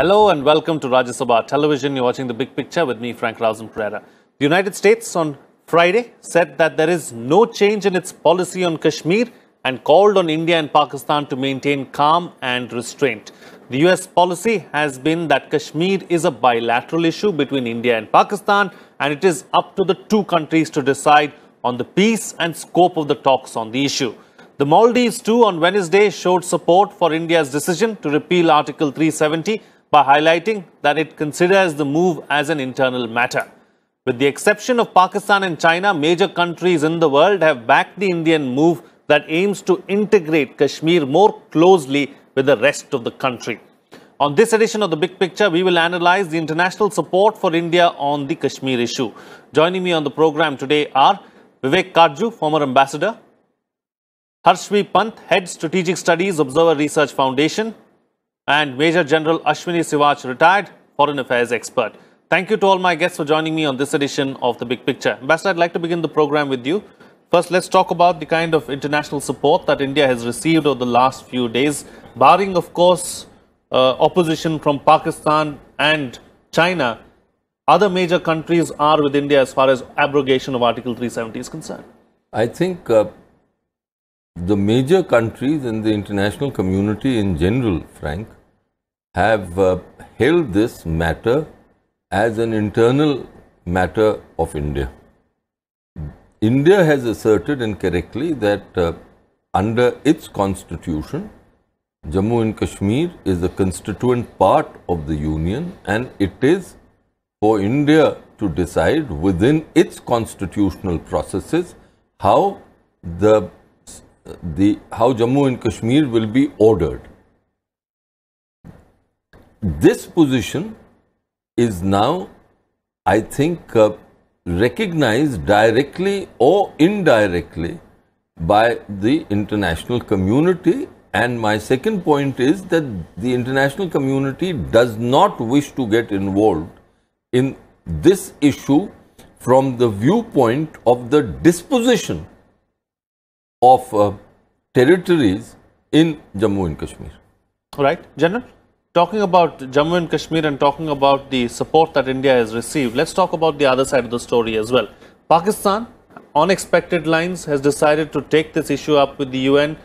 Hello and welcome to Rajya Sabha Television. You're watching the big picture with me, Frank Rausan Pereira. The United States on Friday said that there is no change in its policy on Kashmir and called on India and Pakistan to maintain calm and restraint. The US policy has been that Kashmir is a bilateral issue between India and Pakistan and it is up to the two countries to decide on the peace and scope of the talks on the issue. The Maldives too on Wednesday showed support for India's decision to repeal Article 370 by highlighting that it considers the move as an internal matter. With the exception of Pakistan and China, major countries in the world have backed the Indian move that aims to integrate Kashmir more closely with the rest of the country. On this edition of The Big Picture, we will analyze the international support for India on the Kashmir issue. Joining me on the program today are Vivek Katju, former ambassador, Harsh V Pant, Head Strategic Studies, Observer Research Foundation, and Major General Ashwani Siwach, retired foreign affairs expert. Thank you to all my guests for joining me on this edition of The Big Picture. Ambassador, I'd like to begin the program with you. First, let's talk about the kind of international support that India has received over the last few days, barring, of course, uh, opposition from Pakistan and China. Other major countries are with India as far as abrogation of Article 370 is concerned. I think uh, the major countries in the international community in general, Frank, have uh, held this matter as an internal matter of India. India has asserted incorrectly that uh, under its constitution, Jammu and Kashmir is a constituent part of the Union and it is for India to decide within its constitutional processes how the, the how Jammu and Kashmir will be ordered. This position is now, I think, uh, recognized directly or indirectly by the international community. And my second point is that the international community does not wish to get involved in this issue from the viewpoint of the disposition of uh, territories in Jammu and Kashmir. Right, General? Talking about Jammu and Kashmir and talking about the support that India has received, let's talk about the other side of the story as well. Pakistan, on expected lines, has decided to take this issue up with the UN,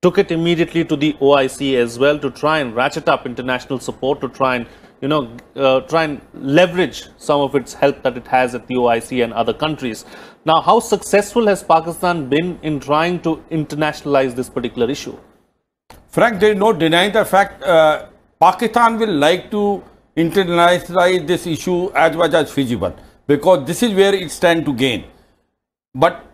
took it immediately to the OIC as well to try and ratchet up international support, to try and, you know, uh, try and leverage some of its help that it has at the OIC and other countries. Now, how successful has Pakistan been in trying to internationalize this particular issue? Frank, there is no denying the fact uh, Pakistan will like to internationalize this issue as much as feasible because this is where it stands to gain. But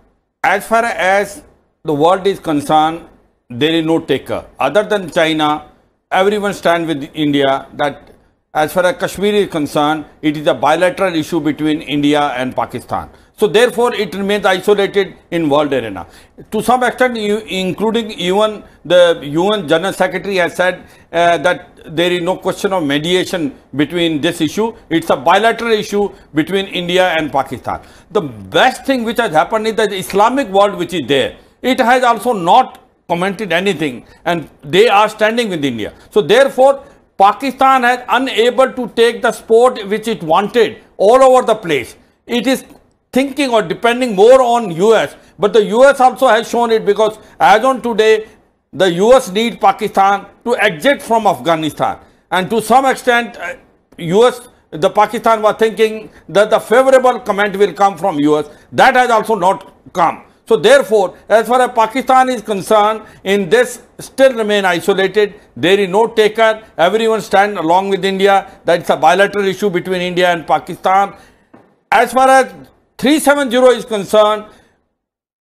as far as the world is concerned, there is no taker. Other than China, everyone stands with India that as far as Kashmir is concerned, it is a bilateral issue between India and Pakistan. So therefore, it remains isolated in world arena. To some extent, you, including even the UN General Secretary has said uh, that there is no question of mediation between this issue. It's a bilateral issue between India and Pakistan. The best thing which has happened is that the Islamic world which is there, it has also not commented anything and they are standing with India. So therefore, Pakistan has unable to take the sport which it wanted all over the place. It is thinking or depending more on US. But the US also has shown it because as on today, the US need Pakistan to exit from Afghanistan. And to some extent, uh, US, the Pakistan was thinking that the favorable comment will come from US. That has also not come. So therefore, as far as Pakistan is concerned, in this still remain isolated. There is no taker. Everyone stand along with India. That's a bilateral issue between India and Pakistan. As far as 370 is concerned,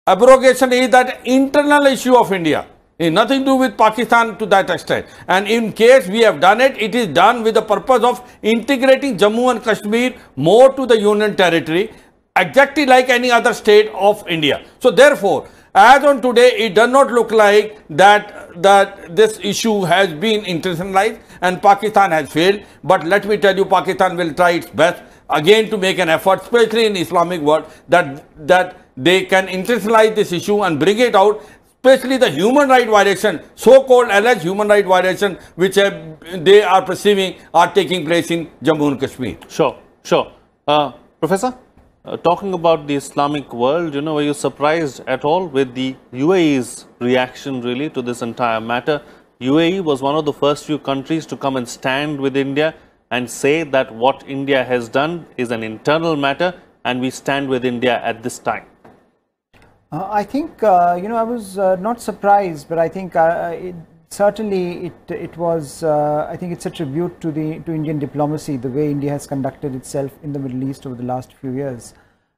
abrogation is that internal issue of India. It nothing to do with Pakistan to that extent. And in case we have done it, it is done with the purpose of integrating Jammu and Kashmir more to the union territory, exactly like any other state of India. So therefore, as on today, it does not look like that, that this issue has been internationalized and Pakistan has failed. But let me tell you, Pakistan will try its best again to make an effort, especially in Islamic world, that, that they can internationalize this issue and bring it out, especially the human right violation, so-called alleged human right violation, which have, they are perceiving are taking place in Jammu and Kashmir. Sure, sure. Uh, Professor, uh, talking about the Islamic world, you know, were you surprised at all with the UAE's reaction really to this entire matter? UAE was one of the first few countries to come and stand with India and say that what India has done is an internal matter and we stand with India at this time. Uh, I think uh, you know I was uh, not surprised, but I think uh, it, certainly it it was uh, I think it's a tribute to the to Indian diplomacy, the way India has conducted itself in the Middle East over the last few years,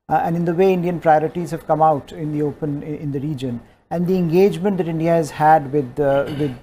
uh, and in the way Indian priorities have come out in the open in, the region, and the engagement that India has had with with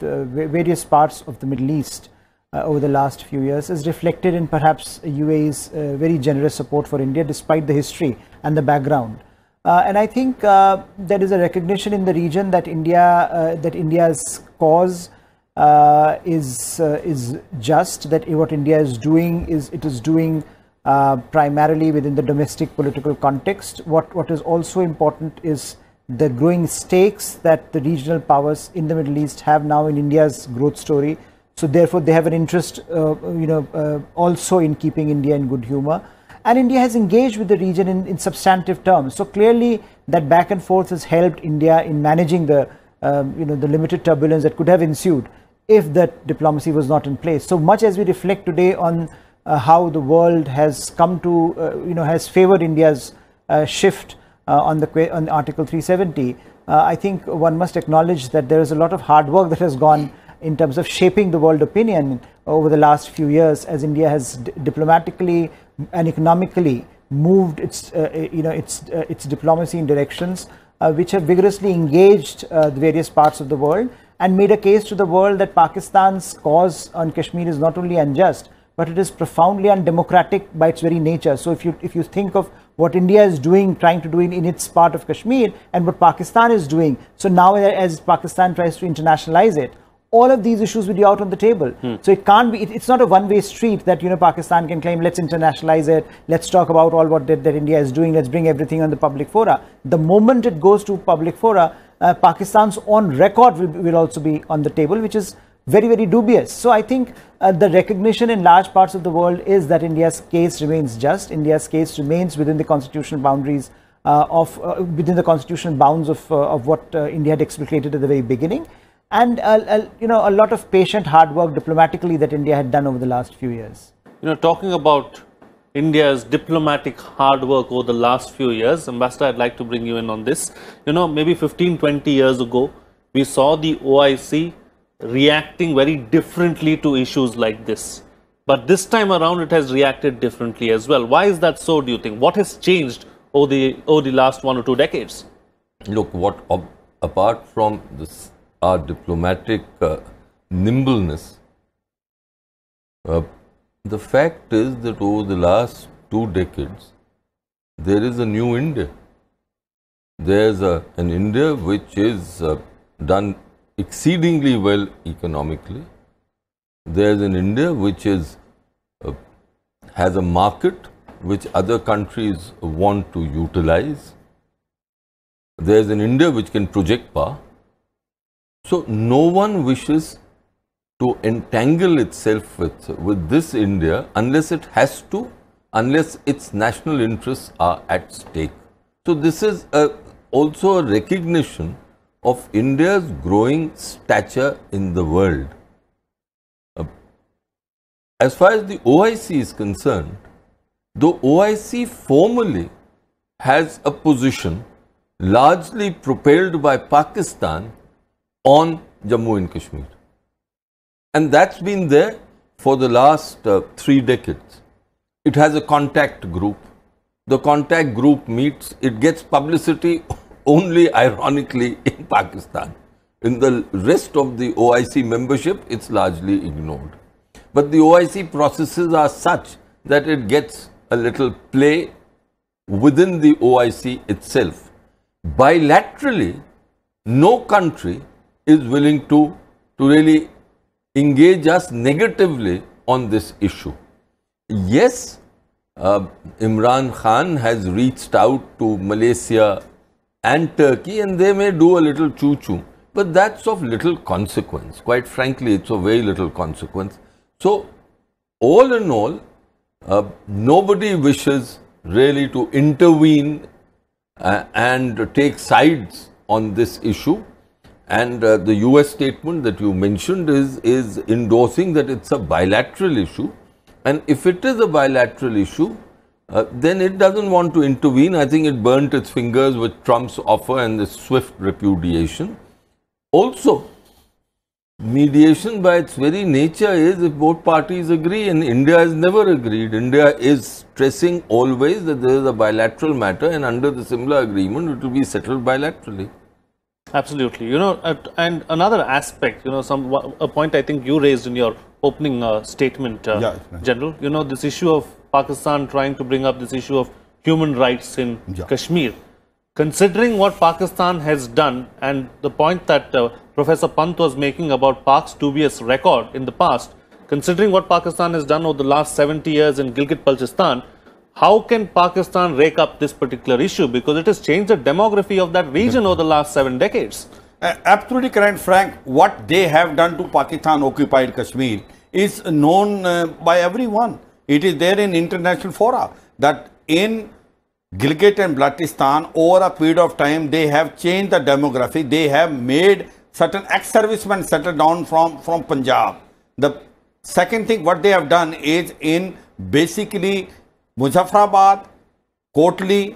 various parts of the Middle East. over the last few years is reflected in perhaps UAE's very generous support for India despite the history and the background. Uh, and I think uh, there is a recognition in the region that India, uh, that India's cause uh, is uh, is just. That what India is doing is it is doing uh, primarily within the domestic political context. What what is also important is the growing stakes that the regional powers in the Middle East have now in India's growth story. So therefore, they have an interest, you know, also in keeping India in good humor and India has engaged with the region in, in substantive terms. So clearly, that back and forth has helped India in managing the um, you know the limited turbulence that could have ensued if that diplomacy was not in place. So much as we reflect today on uh, how the world has come to uh, you know has favored India's uh, shift uh, on the on Article 370, uh, I think one must acknowledge that there is a lot of hard work that has gone in terms of shaping the world opinion over the last few years as India has diplomatically and economically moved its, uh, uh, you know, its, uh, its diplomacy in directions which have vigorously engaged the various parts of the world and made a case to the world that Pakistan's cause on Kashmir is not only unjust, but it is profoundly undemocratic by its very nature. So if you, if you think of what India is doing, trying to do in, in its part of Kashmir and what Pakistan is doing, so now as Pakistan tries to internationalize it, all of these issues will be out on the table. Hmm. So it can't be, it, it's not a one way street that, you know, Pakistan can claim, let's internationalize it, let's talk about all what that, that India is doing, let's bring everything on the public fora. The moment it goes to public fora, uh, Pakistan's own record will, will also be on the table, which is very, very dubious. So I think uh, the recognition in large parts of the world is that India's case remains just. India's case remains within the constitutional boundaries uh, of, uh, within the constitutional bounds of, uh, of what uh, India had explicated at the very beginning and uh, uh, you know a lot of patient hard work diplomatically that India had done over the last few years. You know, talking about India's diplomatic hard work over the last few years, Ambassador, I'd like to bring you in on this. You know, maybe 15, 20 years ago, we saw the OIC reacting very differently to issues like this. But this time around, it has reacted differently as well. Why is that so, do you think? What has changed over the, over the last one or two decades? Look, what uh, apart from this our diplomatic uh, nimbleness. Uh, the fact is that over the last two decades, there is a new India. There's a, an India which is uh, done exceedingly well economically. There's an India which is uh, has a market which other countries want to utilize. There's an India which can project power. So no one wishes to entangle itself with, with this India unless it has to, unless its national interests are at stake. So this is a, also a recognition of India's growing stature in the world. Uh, as far as the OIC is concerned, the OIC formally has a position largely propelled by Pakistan on Jammu and Kashmir. And that's been there for the last uh, three decades. It has a contact group. The contact group meets, it gets publicity only ironically in Pakistan. In the rest of the OIC membership, it's largely ignored. But the OIC processes are such that it gets a little play within the OIC itself. Bilaterally, no country is willing to, to really engage us negatively on this issue. Yes, uh, Imran Khan has reached out to Malaysia and Turkey, and they may do a little choo choo, but that's of little consequence. Quite frankly, it's of very little consequence. So, all in all, uh, nobody wishes really to intervene uh, and take sides on this issue. And uh, the US statement that you mentioned is, is endorsing that it's a bilateral issue. And if it is a bilateral issue, uh, then it doesn't want to intervene. I think it burnt its fingers with Trump's offer and the swift repudiation. Also, mediation by its very nature is if both parties agree, and India has never agreed. India is stressing always that there is a bilateral matter, and under the Simla agreement, it will be settled bilaterally. Absolutely. You know, and another aspect, you know, some a point I think you raised in your opening uh, statement, uh, yeah, General. You know, this issue of Pakistan trying to bring up this issue of human rights in yeah. Kashmir. Considering what Pakistan has done and the point that uh, Professor Pant was making about Pak's dubious record in the past, considering what Pakistan has done over the last 70 years in Gilgit-Baltistan, how can Pakistan rake up this particular issue? Because it has changed the demography of that region over the last seven decades. Uh, absolutely correct, Frank. What they have done to Pakistan occupied Kashmir is known uh, by everyone. It is there in international fora that in Gilgit and Baltistan, over a period of time, they have changed the demography. They have made certain ex-servicemen settle down from, from Punjab. The second thing, what they have done is in basically Muzaffarabad, Kotli,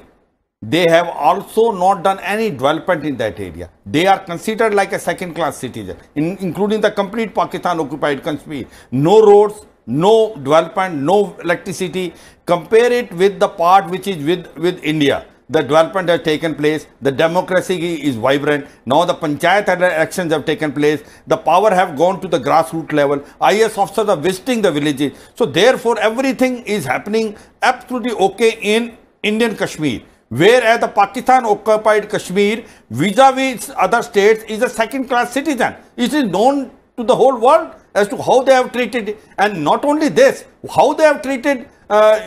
they have also not done any development in that area. They are considered like a second-class citizen, in, including the complete Pakistan-occupied Kashmir. No roads, no development, no electricity. Compare it with the part which is with, with India. The development has taken place. The democracy is vibrant. Now the panchayat elections have taken place. The power have gone to the grassroots level. IS officers are visiting the villages. So therefore, everything is happening absolutely okay in Indian Kashmir. Whereas the Pakistan occupied Kashmir vis-a-vis -vis other states is a second class citizen. It is known to the whole world as to how they have treated. And not only this, how they have treated uh,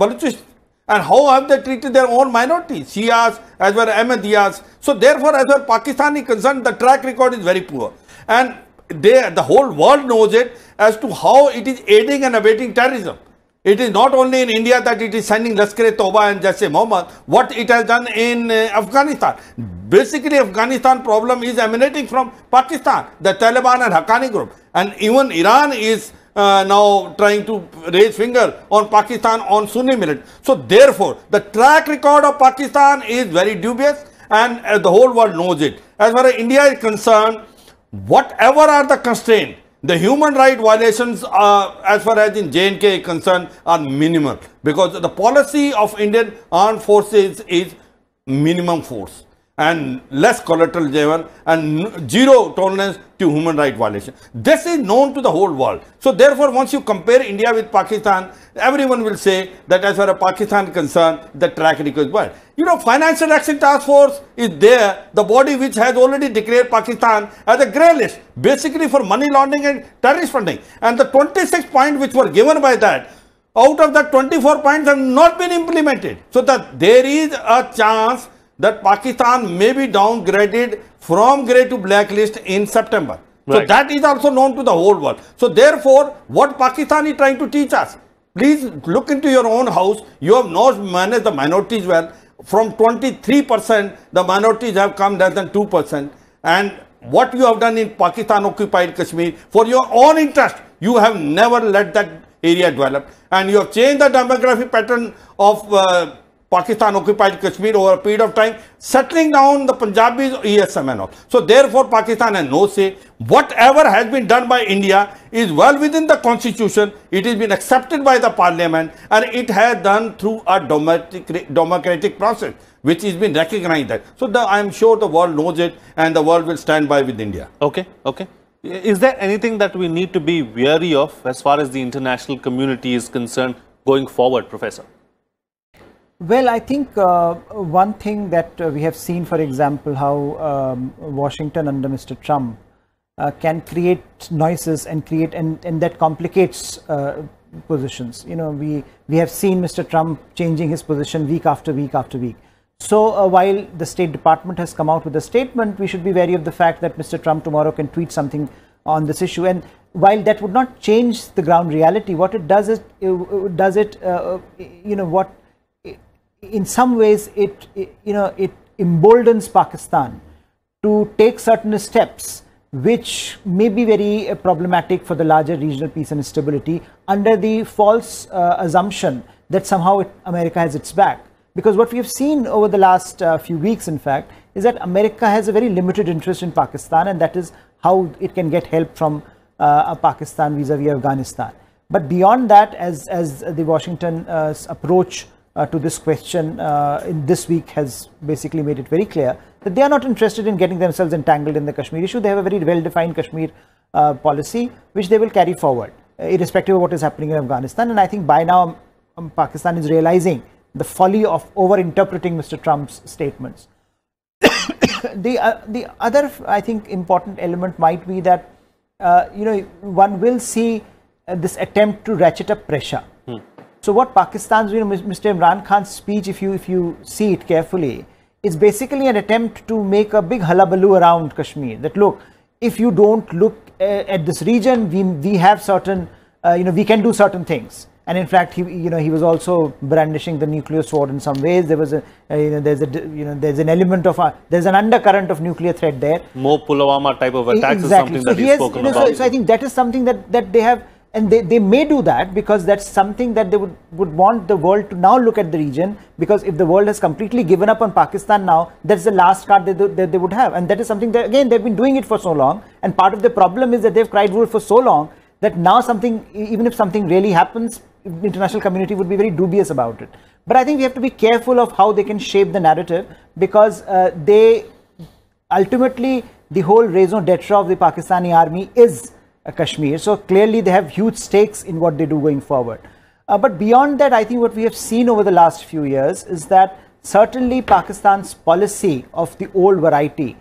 Balochistan and how have they treated their own minorities, Shias as well as Ahmadiyas. So therefore, as far as Pakistan is concerned, the track record is very poor. And they, the whole world knows it as to how it is aiding and abetting terrorism. It is not only in India that it is sending Lashkar-e-Toba and Jaish Mohammed, what it has done in uh, Afghanistan. Basically, Afghanistan problem is emanating from Pakistan, the Taliban and Haqqani group. And even Iran is uh, now trying to raise finger on Pakistan on Sunni militant. So therefore, the track record of Pakistan is very dubious and uh, the whole world knows it. As far as India is concerned, whatever are the constraints, the human right violations, uh, as far as in J&K is concerned, are minimal because the policy of Indian armed forces is minimum force and less collateral driven and zero tolerance to human right violation. This is known to the whole world. So therefore, once you compare India with Pakistan, everyone will say that as far as Pakistan is concerned, the track record is bad. You know, Financial Action Task Force is there, the body which has already declared Pakistan as a grey list, basically for money laundering and terrorist funding. And the 26 points which were given by that, out of the 24 points have not been implemented. So that there is a chance that Pakistan may be downgraded from grey to blacklist in September. Right. So that is also known to the whole world. So therefore, what Pakistan is trying to teach us, please look into your own house. You have not managed the minorities well from 23%, the minorities have come less than 2%. And what you have done in Pakistan occupied Kashmir, for your own interest, you have never let that area develop. And you have changed the demographic pattern of uh, Pakistan occupied Kashmir over a period of time, settling down the Punjabis, ESM and all. So therefore, Pakistan has no say. Whatever has been done by India is well within the constitution. It has been accepted by the parliament and it has done through a democratic, democratic process which has been recognized that. So the, I am sure the world knows it and the world will stand by with India. Okay, okay. Is there anything that we need to be wary of as far as the international community is concerned going forward, Professor? Well, I think uh, one thing that uh, we have seen, for example, how um, Washington under Mr. Trump uh, can create noises and create and, and that complicates uh, positions. You know, we we have seen Mr. Trump changing his position week after week after week. So uh, while the State Department has come out with a statement, we should be wary of the fact that Mr. Trump tomorrow can tweet something on this issue. And while that would not change the ground reality, what it does is, it, does it, uh, you know, what, in some ways, it, you know, it emboldens Pakistan to take certain steps which may be very uh, problematic for the larger regional peace and stability under the false uh, assumption that somehow it, America has its back. Because what we have seen over the last uh, few weeks, in fact, is that America has a very limited interest in Pakistan, and that is how it can get help from uh, Pakistan vis-a-vis Afghanistan. But beyond that, as as the Washington uh, approach uh, to this question uh, in this week has basically made it very clear that they are not interested in getting themselves entangled in the Kashmir issue. They have a very well-defined Kashmir uh, policy, which they will carry forward, uh, irrespective of what is happening in Afghanistan. And I think by now um, Pakistan is realizing the folly of over-interpreting Mr. Trump's statements. the uh, the other, I think, important element might be that uh, you know one will see this attempt to ratchet up pressure. So what Pakistan's, you know, Mr. Imran Khan's speech, if you if you see it carefully, is basically an attempt to make a big hullabaloo around Kashmir. That look, if you don't look uh, at this region, we we have certain, uh, you know, we can do certain things and in fact he you know he was also brandishing the nuclear sword in some ways there was a uh, you know there's a you know there's an element of a, there's an undercurrent of nuclear threat there more pulwama type of attacks exactly. is something so that he's has, spoken you know, about so, so, i think that is something that that they have and they, they may do that because that's something that they would, would want the world to now look at the region because if the world has completely given up on Pakistan now, that's the last card that they, that they would have. And that is something that, again, they've been doing it for so long. And part of the problem is that they've cried wolf for so long that now something, even if something really happens, international community would be very dubious about it. But I think we have to be careful of how they can shape the narrative because uh, they ultimately the whole raison d'etre of the Pakistani army is Kashmir. So clearly they have huge stakes in what they do going forward. Uh, but beyond that, I think what we have seen over the last few years is that certainly Pakistan's policy of the old variety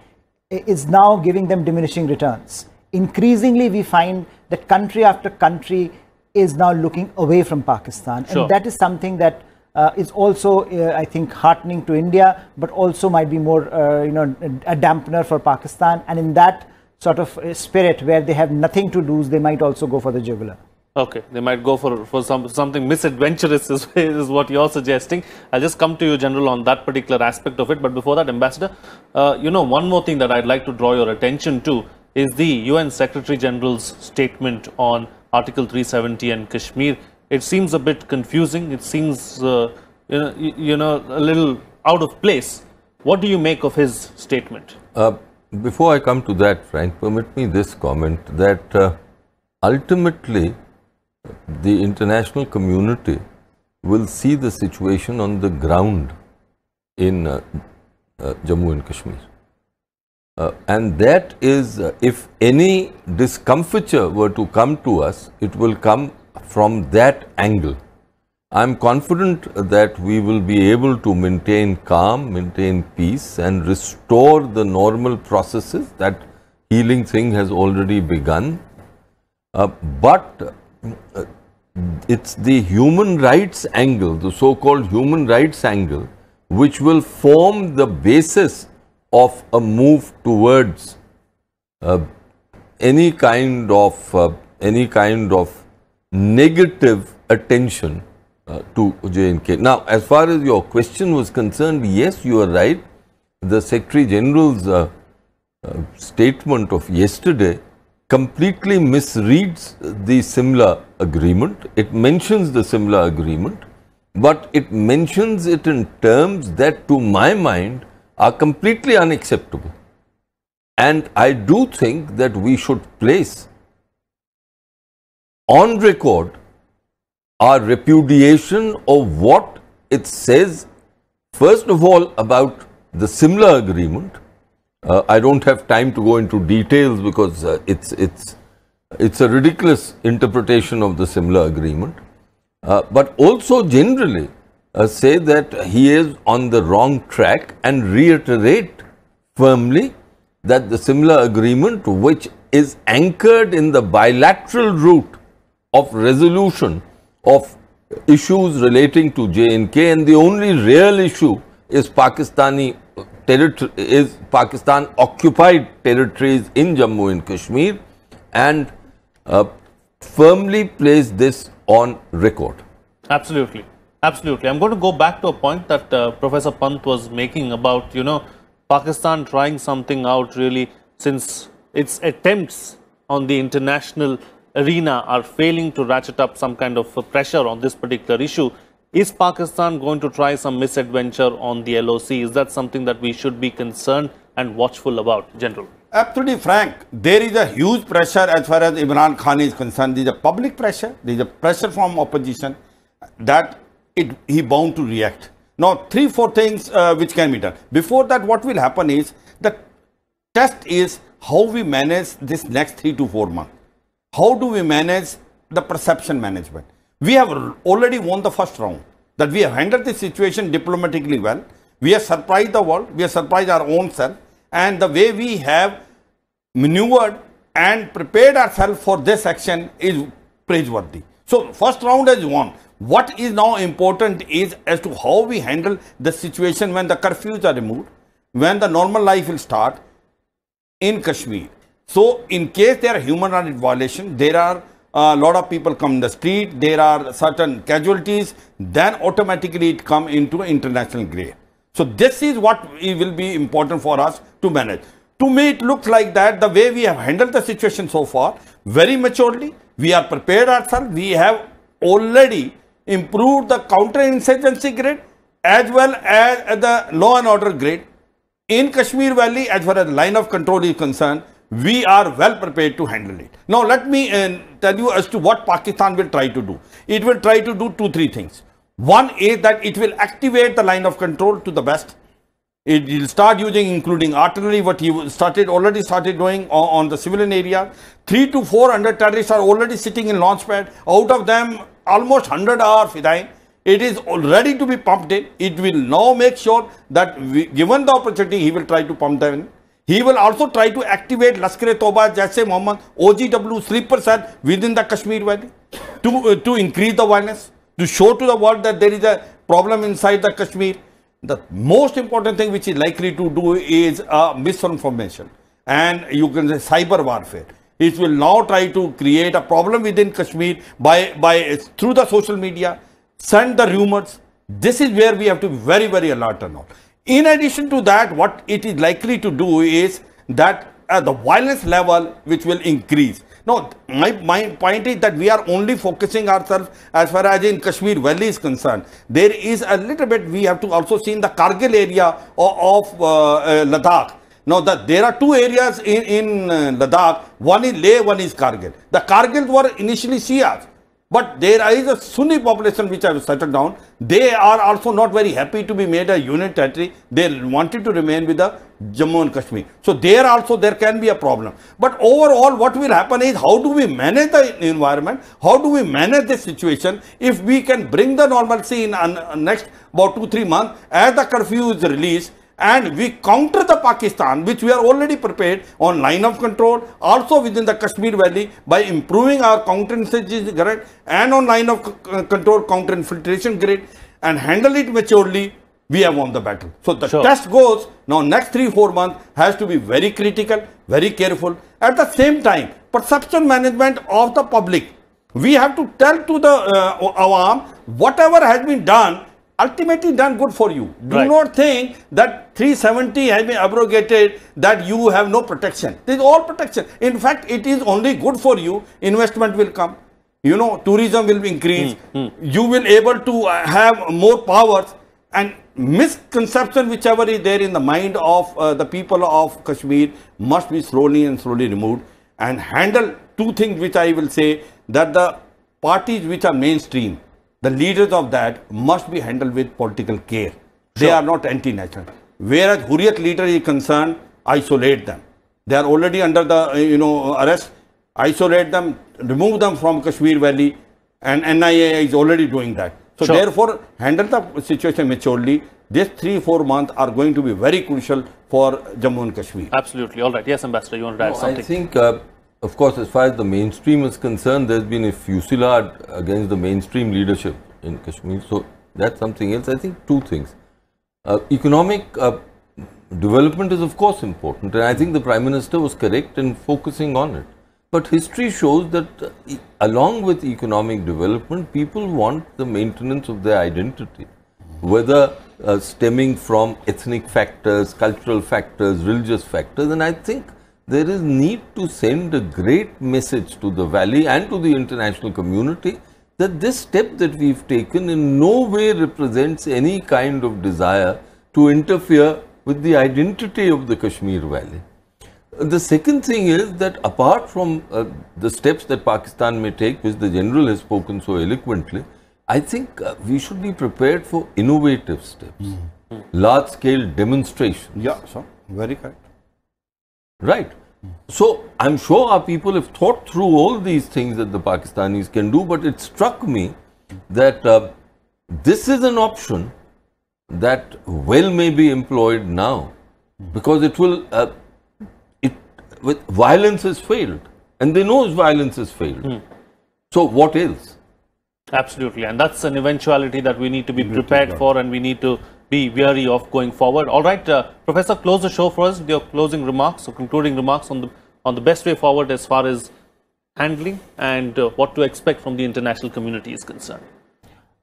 is now giving them diminishing returns. Increasingly, we find that country after country is now looking away from Pakistan. Sure. And that is something that uh, is also, uh, I think, heartening to India, but also might be more, uh, you know, a dampener for Pakistan. And in that sort of uh, spirit where they have nothing to lose, they might also go for the jugular. Okay, they might go for, for some, something misadventurous is, is what you're suggesting. I'll just come to you, General, on that particular aspect of it. But before that, Ambassador, uh, you know, one more thing that I'd like to draw your attention to is the UN Secretary General's statement on Article 370 and Kashmir. It seems a bit confusing. It seems, uh, you, know, you, know, a little out of place. What do you make of his statement? Uh, before I come to that, Frank, permit me this comment that uh, ultimately the international community will see the situation on the ground in uh, uh, Jammu and Kashmir. Uh, and that is, uh, if any discomfiture were to come to us, it will come from that angle. I am confident that we will be able to maintain calm, maintain peace, and restore the normal processes. That healing thing has already begun. Uh, but uh, it's the human rights angle, the so called human rights angle, which will form the basis of a move towards uh, any kind of uh, any kind of negative attention uh, to J&K. Now, as far as your question was concerned, yes, you are right. The Secretary General's uh, uh, statement of yesterday completely misreads the Simla agreement. It mentions the Simla agreement, but it mentions it in terms that, to my mind, are completely unacceptable. And I do think that we should place on record our repudiation of what it says, first of all, about the Simla agreement. Uh, I don't have time to go into details because uh, it's, it's, it's a ridiculous interpretation of the Simla agreement. Uh, but also generally, uh, say that he is on the wrong track and reiterate firmly that the Simla agreement, which is anchored in the bilateral route of resolution of issues relating to J&K and the only real issue is Pakistani territory, is Pakistan occupied territories in Jammu and Kashmir and uh, firmly place this on record. Absolutely. Absolutely. I'm going to go back to a point that uh, Professor Pant was making about, you know, Pakistan trying something out really since its attempts on the international arena are failing to ratchet up some kind of pressure on this particular issue. Is Pakistan going to try some misadventure on the LOC? Is that something that we should be concerned and watchful about, General? Absolutely frank, there is a huge pressure as far as Imran Khan is concerned. There is a public pressure, there is a pressure from opposition that it, he bound to react. Now, three, four things uh, which can be done. Before that, what will happen is the test is how we manage this next three to four months. How do we manage the perception management? We have already won the first round. That we have handled the situation diplomatically well. We have surprised the world. We have surprised our own self and the way we have maneuvered and prepared ourselves for this action is praiseworthy. So first round is won. What is now important is as to how we handle the situation when the curfews are removed, when the normal life will start in Kashmir. So in case there are human rights violations, there are a lot of people come in the street, there are certain casualties, then automatically it come into international grade. So this is what will be important for us to manage. To me, it looks like that the way we have handled the situation so far, very maturely, we are prepared ourselves. We have already improved the counter-insurgency grade as well as the law and order grade. In Kashmir Valley, as far as line of control is concerned, we are well prepared to handle it. Now, let me uh, tell you as to what Pakistan will try to do. It will try to do two, three things. One is that it will activate the line of control to the best. It will start using including artillery, what he started already started doing on, on the civilian area. Three to four hundred terrorists are already sitting in launch pad. Out of them, almost hundred are Fidayeen. It is ready to be pumped in. It will now make sure that we, given the opportunity, he will try to pump them in. He will also try to activate Lashkar-e-Toba, Jaish Mohammed, OGW, sleeper cell within the Kashmir Valley to, uh, to increase the violence to show to the world that there is a problem inside the Kashmir. The most important thing which is likely to do is a misinformation and you can say cyber warfare. It will now try to create a problem within Kashmir by, by through the social media, send the rumors. This is where we have to be very, very alert and all. In addition to that, what it is likely to do is that uh, the violence level which will increase. Now, my, my point is that we are only focusing ourselves as far as in Kashmir Valley is concerned. There is a little bit, we have to also see in the Kargil area of, of uh, uh, Ladakh. Now, the, there are two areas in, in uh, Ladakh. One is Leh, one is Kargil. The Kargil were initially Shias. But there is a Sunni population which have settled down. They are also not very happy to be made a unit territory. They wanted to remain with the Jammu and Kashmir. So there also there can be a problem. But overall what will happen is how do we manage the environment? How do we manage the situation? If we can bring the normalcy in uh, next about two, three months as the curfew is released, and we counter the Pakistan, which we are already prepared on line of control, also within the Kashmir Valley by improving our counterinsurgency grade and on line of control counter-infiltration grade and handle it maturely, we have won the battle. So the sure. test goes, now next three, four months has to be very critical, very careful. At the same time, perception management of the public. We have to tell to the uh, awam, whatever has been done, ultimately done good for you. Do right. not think that 370 has been abrogated, that you have no protection. This is all protection. In fact, it is only good for you. Investment will come. You know, tourism will increase. Mm, mm. You will able to uh, have more powers and misconception whichever is there in the mind of uh, the people of Kashmir must be slowly and slowly removed and handle two things which I will say that the parties which are mainstream the leaders of that must be handled with political care. They are not anti-national. Whereas Hurriyat leader is concerned, isolate them. They are already under the you know arrest. Isolate them, remove them from Kashmir Valley, and NIA is already doing that. So sure. therefore, handle the situation maturely. These three, four months are going to be very crucial for Jammu and Kashmir. Absolutely. All right. Yes, Ambassador, you want to add no, something? I think uh, of course, as far as the mainstream is concerned, there's been a fusillade against the mainstream leadership in Kashmir. So that's something else. I think two things. Uh, economic uh, development is of course important and I think the Prime Minister was correct in focusing on it. But history shows that uh, along with economic development, people want the maintenance of their identity, whether uh, stemming from ethnic factors, cultural factors, religious factors. And I think there is need to send a great message to the valley and to the international community that this step that we've taken in no way represents any kind of desire to interfere with the identity of the Kashmir Valley. The second thing is that apart from uh, the steps that Pakistan may take, which the general has spoken so eloquently, I think uh, we should be prepared for innovative steps, large scale demonstrations. Yeah, so very correct. Right. So I'm sure our people have thought through all these things that the Pakistanis can do, but it struck me that uh, this is an option that well may be employed now because it will uh, it with violence has failed and they know violence has failed. So what else? Absolutely, and that's an eventuality that we need to be prepared for, and we need to be wary of going forward. All right, uh, Professor, close the show for us your closing remarks or concluding remarks on the on the best way forward as far as handling and uh, what to expect from the international community is concerned.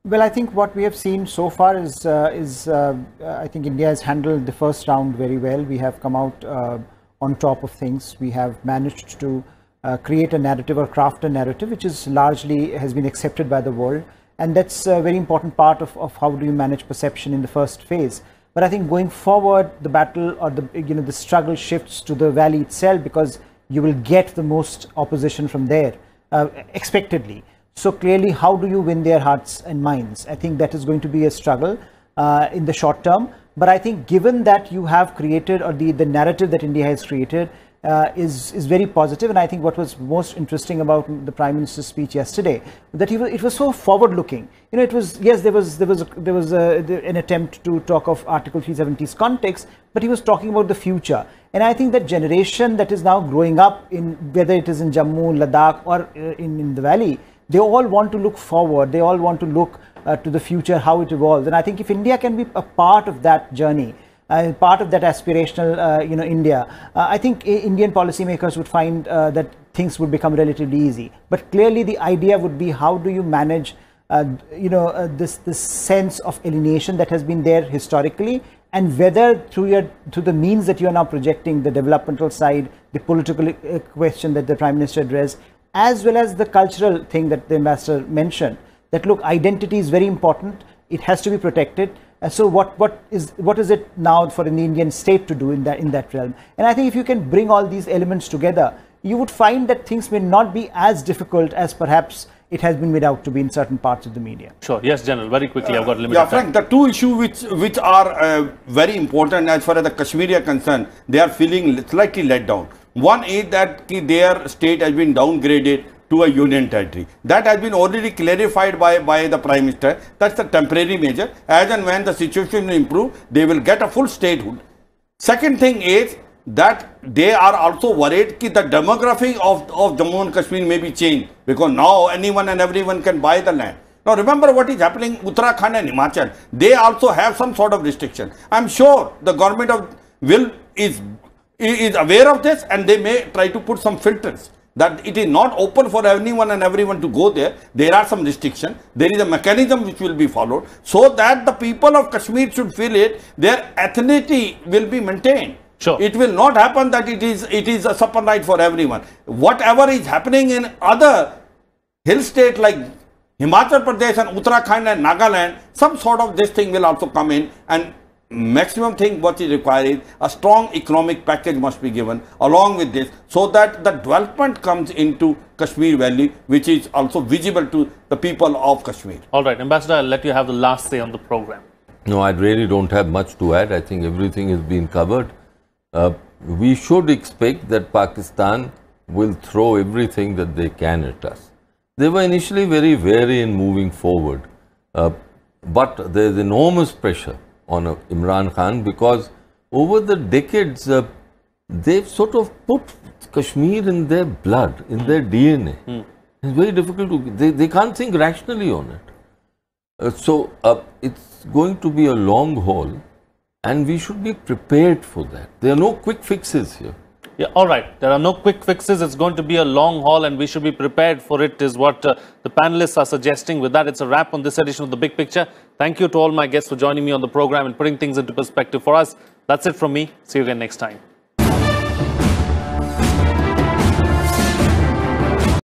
Well, I think what we have seen so far is, uh, is uh, I think India has handled the first round very well. We have come out uh, on top of things. We have managed to uh, create a narrative or craft a narrative which is largely has been accepted by the world. And that's a very important part of, of how do you manage perception in the first phase. But I think going forward, the battle or the you know the struggle shifts to the valley itself because you will get the most opposition from there uh, expectedly. So clearly, how do you win their hearts and minds? I think that is going to be a struggle uh, in the short term. But I think given that you have created or the, the narrative that India has created uh, is is very positive, and I think what was most interesting about the Prime Minister's speech yesterday that was, it was so forward-looking. You know, it was yes, there was there was there was a, an attempt to talk of Article 370's context, but he was talking about the future. And I think that generation that is now growing up in whether it is in Jammu, Ladakh, or uh, in in the valley, they all want to look forward. They all want to look uh, to the future, how it evolves. And I think if India can be a part of that journey, uh, part of that aspirational, uh, you know, India, uh, I think Indian policymakers would find uh, that things would become relatively easy. But clearly, the idea would be how do you manage, uh, you know, uh, this this sense of alienation that has been there historically, and whether through your through the means that you are now projecting, the developmental side, the political uh, question that the prime minister addressed, as well as the cultural thing that the ambassador mentioned that look identity is very important. It has to be protected and so what what is what is it now for an indian state to do in that in that realm and i think if you can bring all these elements together you would find that things may not be as difficult as perhaps it has been made out to be in certain parts of the media Sure. Yes, General. Very quickly, I've got limited Yeah, time. Frank, the two issues which which are uh, very important as far as the Kashmiri are concerned, they are feeling slightly let down. One is that their state has been downgraded to a union territory. That has been already clarified by, by the Prime Minister. That's the temporary measure. As and when the situation improves, they will get a full statehood. Second thing is that they are also worried that the demography of, of Jammu and Kashmir may be changed because now anyone and everyone can buy the land. Now remember what is happening Uttarakhand and Himachal. They also have some sort of restriction. I'm sure the government of will is is aware of this and they may try to put some filters that it is not open for anyone and everyone to go there. There are some restrictions. There is a mechanism which will be followed so that the people of Kashmir should feel it. Their ethnicity will be maintained. Sure. It will not happen that it is it is a supper night for everyone. Whatever is happening in other hill state like Himachal Pradesh and Uttarakhand and Nagaland, some sort of this thing will also come in and maximum thing what is required is a strong economic package must be given along with this so that the development comes into Kashmir Valley which is also visible to the people of Kashmir. All right, Ambassador, I'll let you have the last say on the program. No, I really don't have much to add. I think everything has been covered. Uh, we should expect that Pakistan will throw everything that they can at us. They were initially very wary in moving forward, uh, but there is enormous pressure on Imran Khan because over the decades uh, they've sort of put Kashmir in their blood, in their DNA. It's very difficult to, they, they can't think rationally on it. Uh, so uh, it's going to be a long haul, and we should be prepared for that. There are no quick fixes here. Yeah, all right. There are no quick fixes. It's going to be a long haul, and we should be prepared for it, is what uh, the panelists are suggesting. With that, it's a wrap on this edition of The Big Picture. Thank you to all my guests for joining me on the program and putting things into perspective for us. That's it from me. See you again next time.